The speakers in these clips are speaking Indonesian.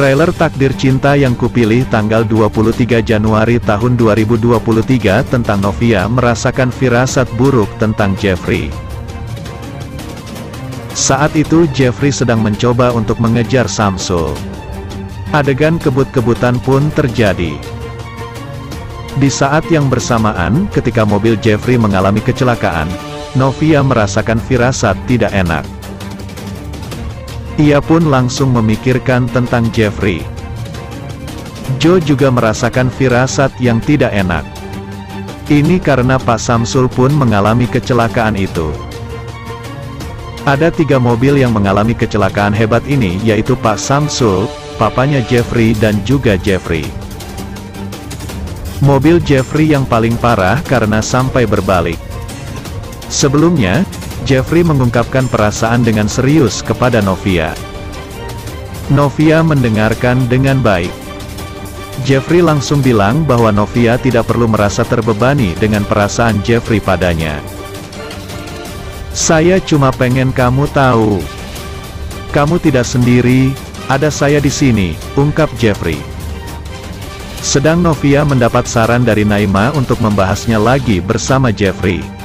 Trailer Takdir Cinta yang kupilih tanggal 23 Januari tahun 2023 tentang Novia merasakan firasat buruk tentang Jeffrey. Saat itu Jeffrey sedang mencoba untuk mengejar Samsul. Adegan kebut-kebutan pun terjadi. Di saat yang bersamaan, ketika mobil Jeffrey mengalami kecelakaan, Novia merasakan firasat tidak enak. Ia pun langsung memikirkan tentang Jeffrey. Joe juga merasakan firasat yang tidak enak. Ini karena Pak Samsul pun mengalami kecelakaan itu. Ada tiga mobil yang mengalami kecelakaan hebat ini yaitu Pak Samsul, papanya Jeffrey dan juga Jeffrey. Mobil Jeffrey yang paling parah karena sampai berbalik. Sebelumnya, Jeffrey mengungkapkan perasaan dengan serius kepada Novia. Novia mendengarkan dengan baik. Jeffrey langsung bilang bahwa Novia tidak perlu merasa terbebani dengan perasaan Jeffrey padanya. Saya cuma pengen kamu tahu. Kamu tidak sendiri, ada saya di sini, ungkap Jeffrey. Sedang Novia mendapat saran dari Naima untuk membahasnya lagi bersama Jeffrey.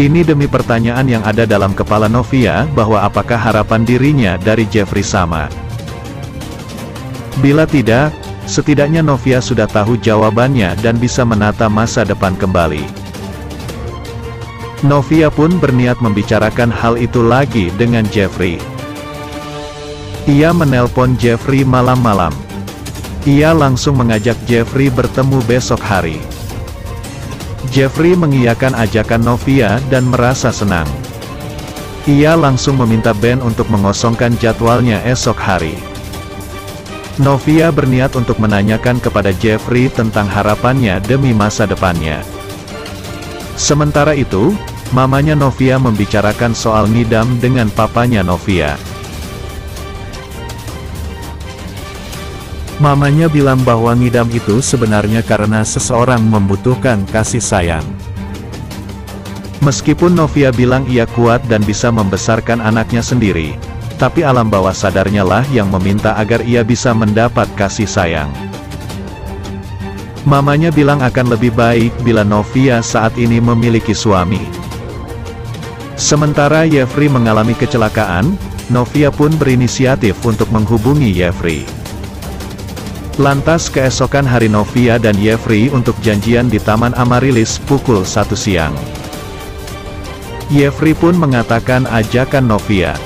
Ini demi pertanyaan yang ada dalam kepala Novia bahwa apakah harapan dirinya dari Jeffrey sama. Bila tidak, setidaknya Novia sudah tahu jawabannya dan bisa menata masa depan kembali. Novia pun berniat membicarakan hal itu lagi dengan Jeffrey. Ia menelpon Jeffrey malam-malam. Ia langsung mengajak Jeffrey bertemu besok hari. Jeffrey mengiyakan ajakan Novia dan merasa senang. Ia langsung meminta Ben untuk mengosongkan jadwalnya esok hari. Novia berniat untuk menanyakan kepada Jeffrey tentang harapannya demi masa depannya. Sementara itu, mamanya Novia membicarakan soal ngidam dengan papanya Novia. Mamanya bilang bahwa ngidam itu sebenarnya karena seseorang membutuhkan kasih sayang. Meskipun Novia bilang ia kuat dan bisa membesarkan anaknya sendiri, tapi alam bawah sadarnya lah yang meminta agar ia bisa mendapat kasih sayang. Mamanya bilang akan lebih baik bila Novia saat ini memiliki suami. Sementara Yefri mengalami kecelakaan, Novia pun berinisiatif untuk menghubungi Yefri. Lantas keesokan hari Novia dan Yefri untuk janjian di Taman Amarilis pukul 1 siang. Yefri pun mengatakan ajakan Novia.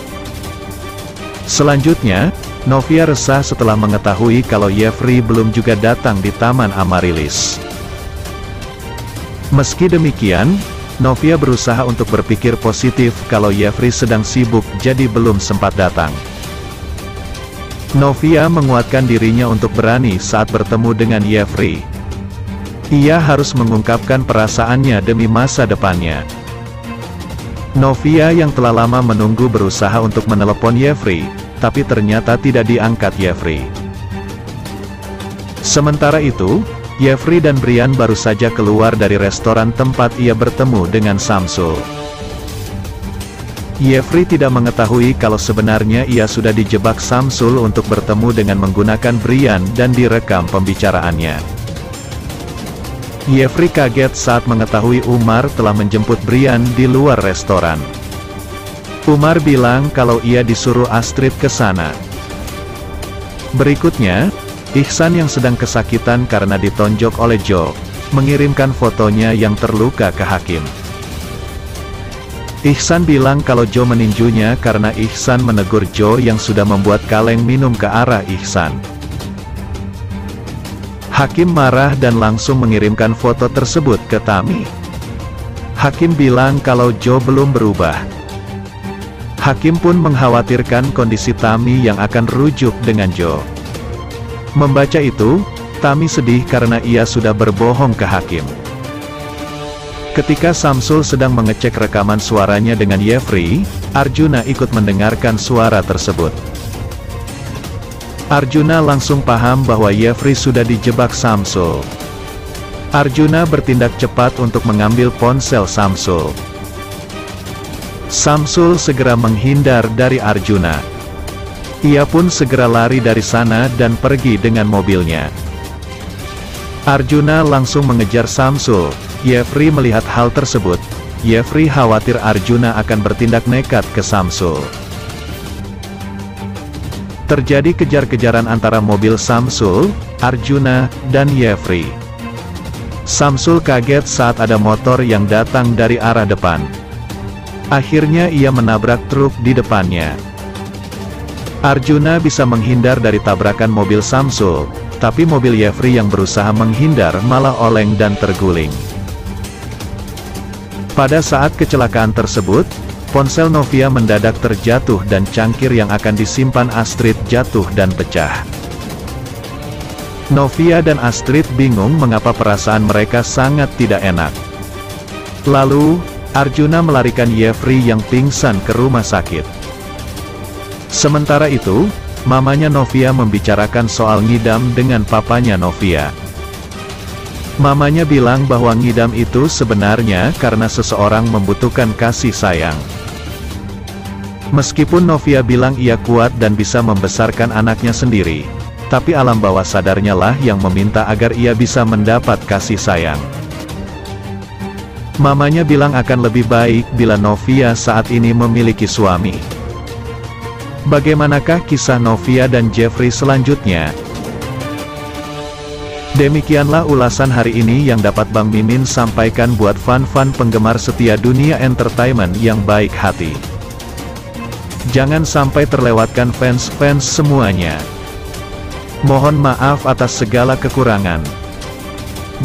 Selanjutnya, Novia resah setelah mengetahui kalau Yefri belum juga datang di Taman Amarilis. Meski demikian, Novia berusaha untuk berpikir positif kalau Yefri sedang sibuk jadi belum sempat datang. Novia menguatkan dirinya untuk berani saat bertemu dengan Yefri. Ia harus mengungkapkan perasaannya demi masa depannya. Novia yang telah lama menunggu berusaha untuk menelepon Yefri, tapi ternyata tidak diangkat Yefri. Sementara itu, Yefri dan Brian baru saja keluar dari restoran tempat ia bertemu dengan Samsul. Yefri tidak mengetahui kalau sebenarnya ia sudah dijebak Samsul untuk bertemu dengan menggunakan Brian dan direkam pembicaraannya. Yefri kaget saat mengetahui Umar telah menjemput Brian di luar restoran. Umar bilang kalau ia disuruh Astrid ke sana. Berikutnya, Ihsan yang sedang kesakitan karena ditonjok oleh Joe, mengirimkan fotonya yang terluka ke Hakim. Ihsan bilang kalau Joe meninjunya karena Ihsan menegur Joe yang sudah membuat kaleng minum ke arah Ihsan. Hakim marah dan langsung mengirimkan foto tersebut ke Tami. Hakim bilang kalau Joe belum berubah. Hakim pun mengkhawatirkan kondisi Tami yang akan rujuk dengan Joe. Membaca itu, Tami sedih karena ia sudah berbohong ke Hakim. Ketika Samsul sedang mengecek rekaman suaranya dengan Yefri, Arjuna ikut mendengarkan suara tersebut. Arjuna langsung paham bahwa Yefri sudah dijebak Samsul. Arjuna bertindak cepat untuk mengambil ponsel Samsul. Samsul segera menghindar dari Arjuna. Ia pun segera lari dari sana dan pergi dengan mobilnya. Arjuna langsung mengejar Samsul. Yefri melihat hal tersebut. Yefri khawatir Arjuna akan bertindak nekat ke Samsul. Terjadi kejar-kejaran antara mobil Samsul, Arjuna, dan Yefri. Samsul kaget saat ada motor yang datang dari arah depan. Akhirnya ia menabrak truk di depannya. Arjuna bisa menghindar dari tabrakan mobil Samsul, tapi mobil Yefri yang berusaha menghindar malah oleng dan terguling. Pada saat kecelakaan tersebut, ponsel Novia mendadak terjatuh dan cangkir yang akan disimpan Astrid jatuh dan pecah. Novia dan Astrid bingung mengapa perasaan mereka sangat tidak enak. Lalu, Arjuna melarikan Yefri yang pingsan ke rumah sakit. Sementara itu, mamanya Novia membicarakan soal ngidam dengan papanya Novia. Mamanya bilang bahwa ngidam itu sebenarnya karena seseorang membutuhkan kasih sayang. Meskipun Novia bilang ia kuat dan bisa membesarkan anaknya sendiri, tapi alam bawah sadarnya lah yang meminta agar ia bisa mendapat kasih sayang. Mamanya bilang akan lebih baik bila Novia saat ini memiliki suami. Bagaimanakah kisah Novia dan Jeffrey selanjutnya? Demikianlah ulasan hari ini yang dapat Bang Mimin sampaikan buat fan-fan penggemar setia dunia entertainment yang baik hati. Jangan sampai terlewatkan fans-fans semuanya. Mohon maaf atas segala kekurangan.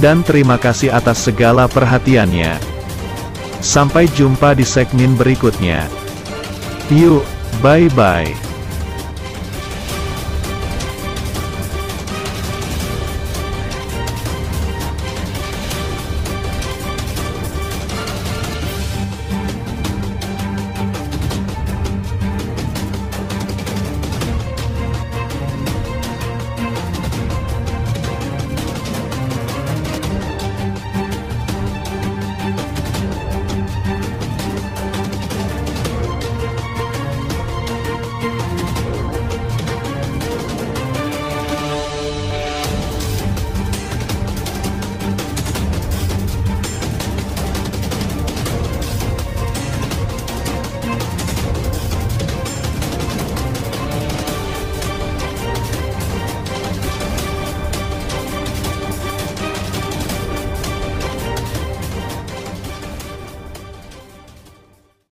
Dan terima kasih atas segala perhatiannya. Sampai jumpa di segmen berikutnya. Yuk! Bye bye.